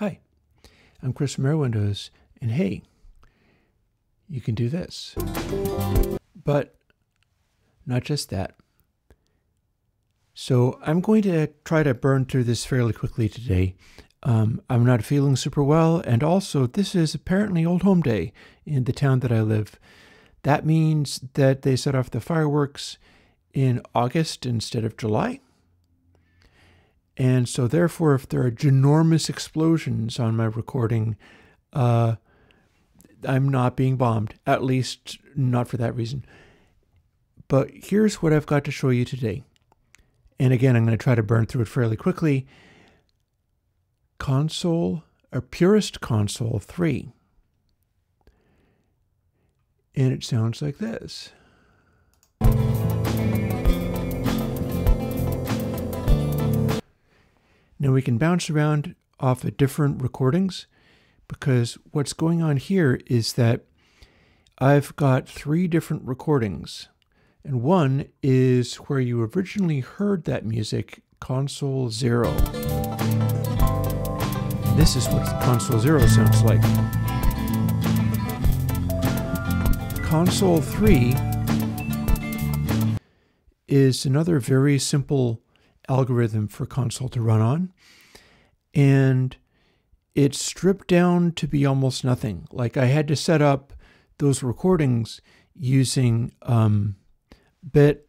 Hi, I'm Chris from Airwindows, and hey, you can do this. But not just that. So I'm going to try to burn through this fairly quickly today. Um, I'm not feeling super well, and also this is apparently Old Home Day in the town that I live. That means that they set off the fireworks in August instead of July. And so, therefore, if there are ginormous explosions on my recording, uh, I'm not being bombed, at least not for that reason. But here's what I've got to show you today. And again, I'm going to try to burn through it fairly quickly. Console, or Purest Console 3. And it sounds like this. Now we can bounce around off of different recordings because what's going on here is that I've got three different recordings. And one is where you originally heard that music, console zero. This is what console zero sounds like. Console 3 is another very simple algorithm for console to run on. And it's stripped down to be almost nothing. Like I had to set up those recordings using um, bit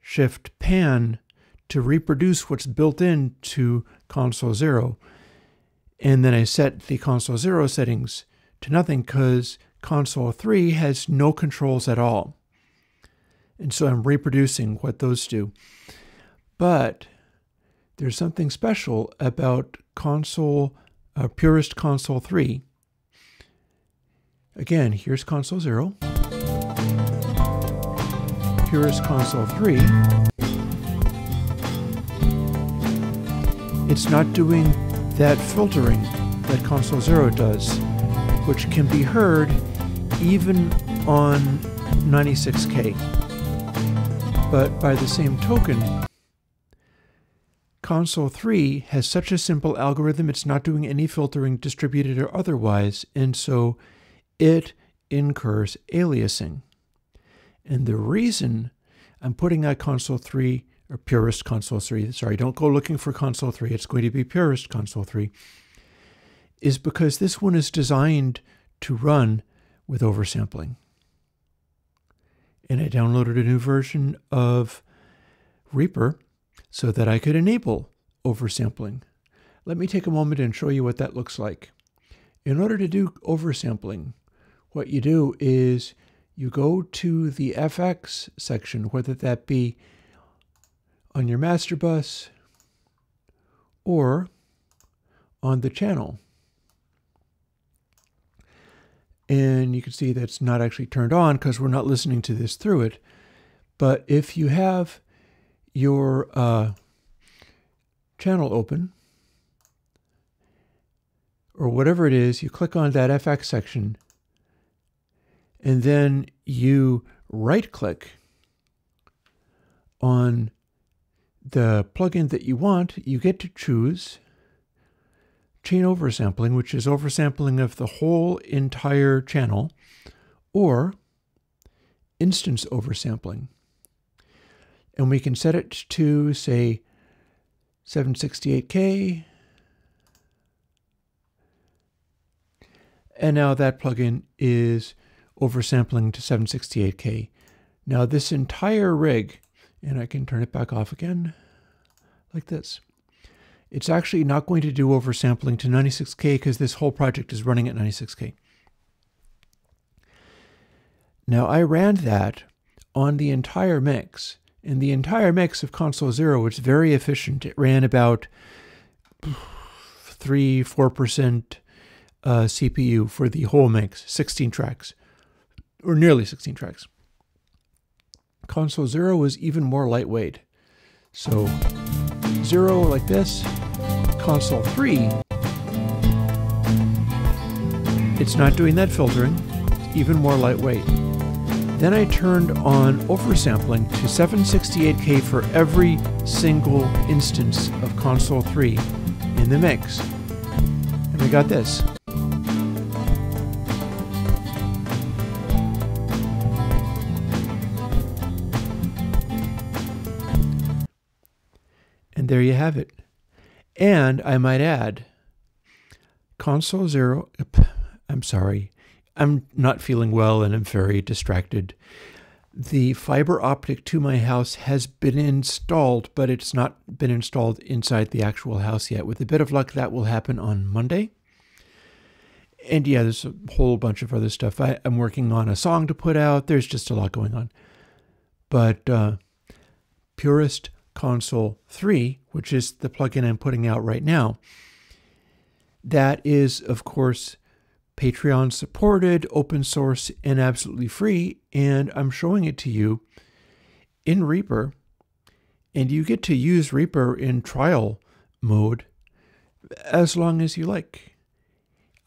shift pan to reproduce what's built into console zero. And then I set the console zero settings to nothing because console three has no controls at all. And so I'm reproducing what those do. But there's something special about console, uh, Purest Console 3. Again, here's console 0. Purest Console 3. It's not doing that filtering that console 0 does, which can be heard even on 96K. But by the same token, Console 3 has such a simple algorithm, it's not doing any filtering, distributed or otherwise, and so it incurs aliasing. And the reason I'm putting out Console 3, or Purest Console 3, sorry, don't go looking for Console 3, it's going to be Purest Console 3, is because this one is designed to run with oversampling. And I downloaded a new version of Reaper so that I could enable oversampling. Let me take a moment and show you what that looks like. In order to do oversampling, what you do is you go to the FX section, whether that be on your master bus or on the channel. And you can see that's not actually turned on because we're not listening to this through it. But if you have your uh, channel open, or whatever it is, you click on that FX section, and then you right click on the plugin that you want. You get to choose chain oversampling, which is oversampling of the whole entire channel, or instance oversampling and we can set it to say 768K. And now that plugin is oversampling to 768K. Now this entire rig, and I can turn it back off again like this. It's actually not going to do oversampling to 96K because this whole project is running at 96K. Now I ran that on the entire mix and the entire mix of Console Zero was very efficient. It ran about 3 4% uh, CPU for the whole mix, 16 tracks, or nearly 16 tracks. Console Zero was even more lightweight. So, Zero like this, Console 3, it's not doing that filtering, it's even more lightweight. Then I turned on oversampling to 768K for every single instance of Console 3 in the mix. And we got this. And there you have it. And I might add, console zero, I'm sorry, I'm not feeling well and I'm very distracted. The fiber optic to my house has been installed, but it's not been installed inside the actual house yet. With a bit of luck, that will happen on Monday. And yeah, there's a whole bunch of other stuff. I, am working on a song to put out. There's just a lot going on. But uh, Purest Console 3, which is the plugin I'm putting out right now. That is, of course, Patreon supported, open source, and absolutely free. And I'm showing it to you in Reaper. And you get to use Reaper in trial mode as long as you like.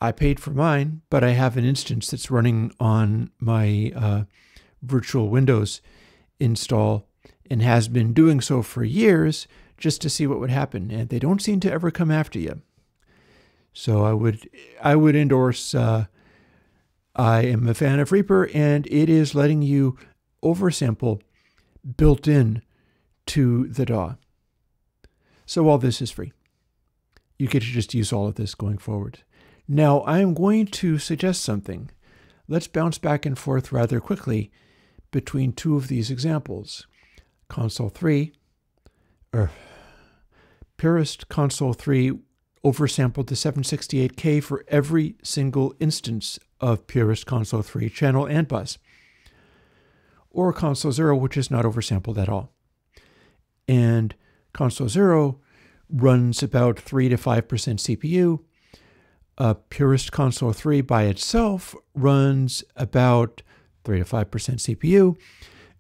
I paid for mine, but I have an instance that's running on my uh, virtual Windows install and has been doing so for years just to see what would happen. And they don't seem to ever come after you. So I would I would endorse. Uh, I am a fan of Reaper, and it is letting you oversample built in to the DAW. So all this is free. You get to just use all of this going forward. Now I am going to suggest something. Let's bounce back and forth rather quickly between two of these examples console 3, or Purest console 3 oversampled to 768K for every single instance of Purest console 3 channel and bus, or console 0, which is not oversampled at all. And console 0 runs about 3 to 5% CPU. A Purest console 3 by itself runs about 3 to 5% CPU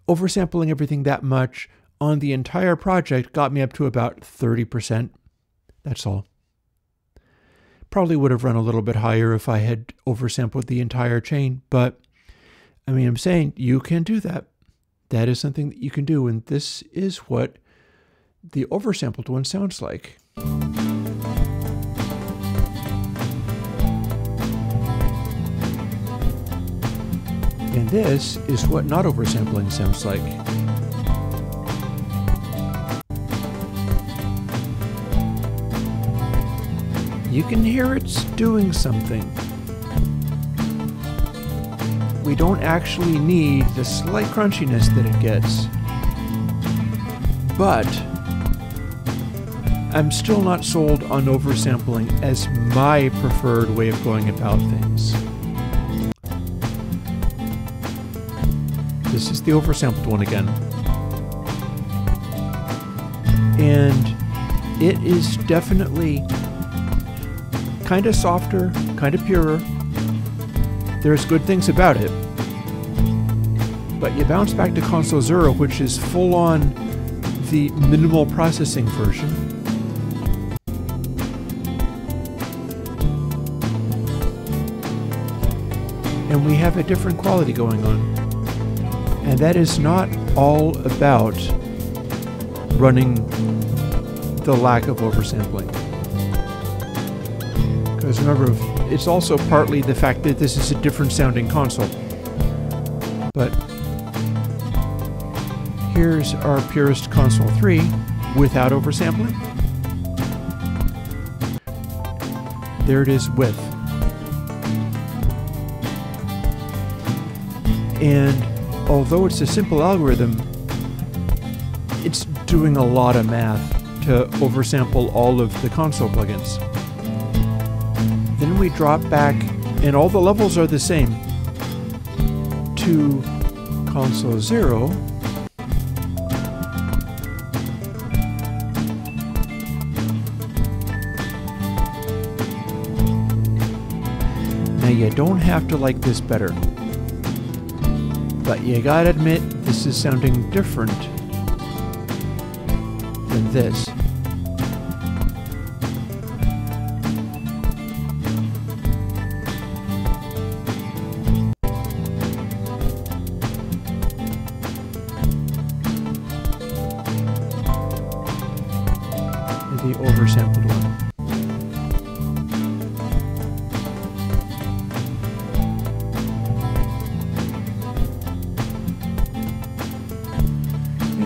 oversampling everything that much on the entire project got me up to about 30%. That's all. Probably would have run a little bit higher if I had oversampled the entire chain, but I mean, I'm saying you can do that. That is something that you can do, and this is what the oversampled one sounds like. And this is what not oversampling sounds like. You can hear it's doing something. We don't actually need the slight crunchiness that it gets. But I'm still not sold on oversampling as my preferred way of going about things. This is the oversampled one again. And it is definitely kind of softer, kind of purer. There's good things about it. But you bounce back to Console Zero, which is full on the minimal processing version. And we have a different quality going on. And that is not all about running the lack of oversampling. Because of. it's also partly the fact that this is a different sounding console. But here's our Purest Console 3 without oversampling. There it is with. And although it's a simple algorithm, it's doing a lot of math to oversample all of the console plugins. Then we drop back, and all the levels are the same, to console 0. Now you don't have to like this better. But you gotta admit, this is sounding different than this. the oversampled one.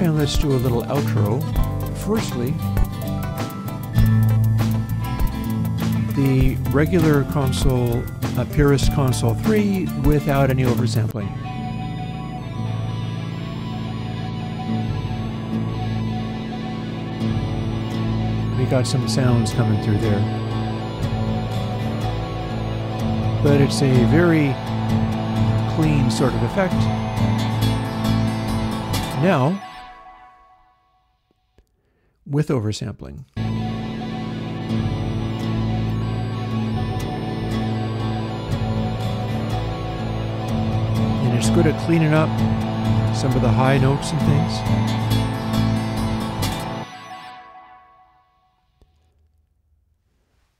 And let's do a little outro. Firstly, the regular console, uh, Purest console 3 without any oversampling. We got some sounds coming through there. But it's a very clean sort of effect. Now, with oversampling. And it's good at cleaning up some of the high notes and things.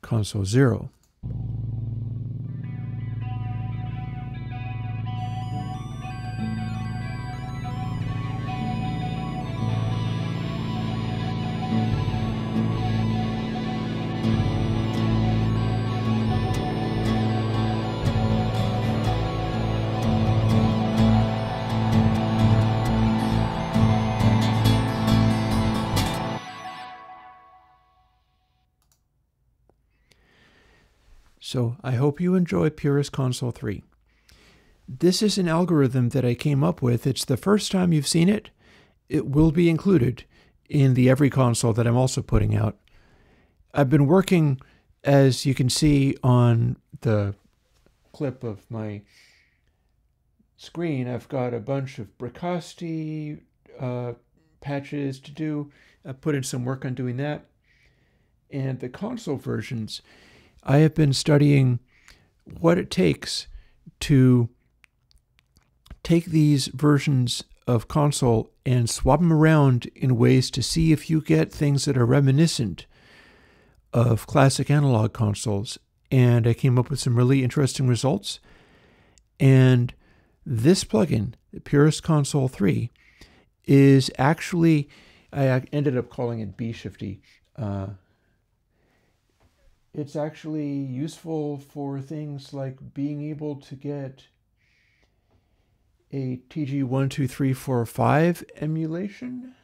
Console zero. So I hope you enjoy Purest Console 3. This is an algorithm that I came up with. It's the first time you've seen it. It will be included in the Every console that I'm also putting out. I've been working, as you can see on the clip of my screen, I've got a bunch of Bricasti uh, patches to do. I put in some work on doing that. And the console versions, I have been studying what it takes to take these versions of console and swap them around in ways to see if you get things that are reminiscent of classic analog consoles. And I came up with some really interesting results. And this plugin, the Purest Console 3, is actually, I ended up calling it B Shifty. Uh, it's actually useful for things like being able to get a TG12345 emulation.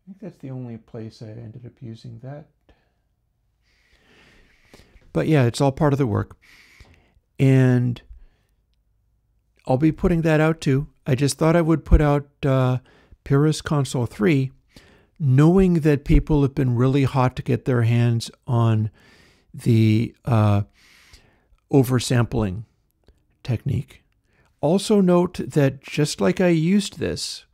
I think that's the only place I ended up using that. But yeah, it's all part of the work. And I'll be putting that out too. I just thought I would put out uh, Purest Console 3 knowing that people have been really hot to get their hands on the uh, oversampling technique. Also, note that just like I used this,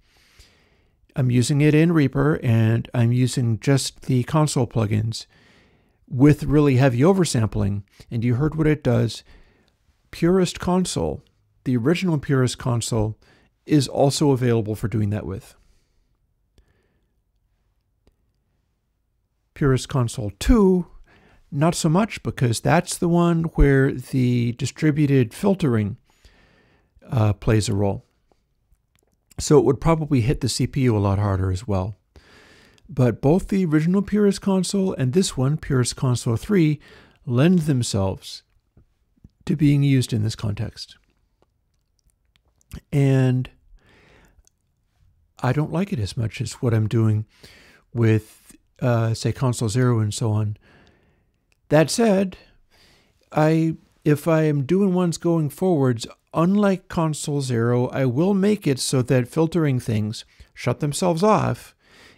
I'm using it in Reaper and I'm using just the console plugins with really heavy oversampling. And you heard what it does. Purest Console, the original Purest Console, is also available for doing that with. Purest Console 2, not so much because that's the one where the distributed filtering uh, plays a role. So it would probably hit the CPU a lot harder as well. But both the original Purest console and this one, Purest Console 3, lend themselves to being used in this context. And I don't like it as much as what I'm doing with uh, say console zero and so on. That said, I if I am doing ones going forwards, unlike console zero, I will make it so that filtering things shut themselves off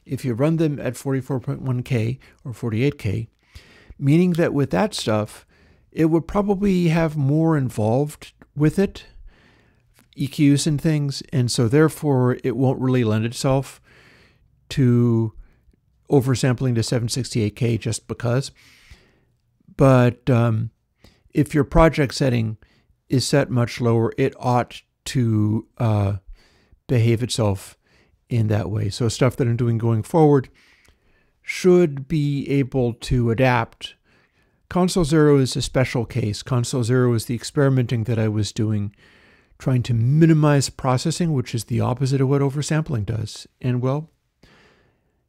if you run them at 44.1K or 48K, meaning that with that stuff, it would probably have more involved with it, EQs and things, and so therefore it won't really lend itself to oversampling to 768K just because. But um, if your project setting is set much lower, it ought to uh, behave itself in that way. So stuff that I'm doing going forward should be able to adapt. Console Zero is a special case. Console Zero is the experimenting that I was doing, trying to minimize processing, which is the opposite of what oversampling does. And well,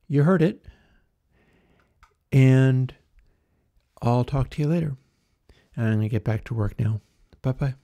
you heard it. And I'll talk to you later. I'm going to get back to work now. Bye bye.